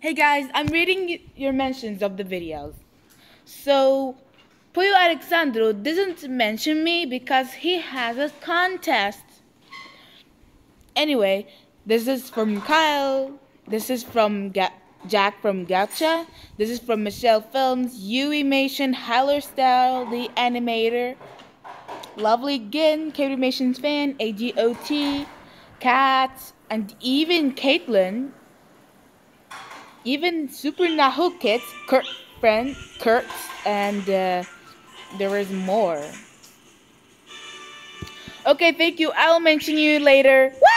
Hey guys, I'm reading your mentions of the videos. So, Puyo Alexandro doesn't mention me because he has a contest. Anyway, this is from Kyle. This is from Ga- Jack from Gacha. This is from Michelle Films, Yui Mation, Haller Style, the animator. Lovely Gin, K Mation's fan, AGOT, Kat, and even Caitlin. Even Super Nahu Kids, Kurt friend, Kurt, and uh, there is more. Okay, thank you. I'll mention you later. Woo!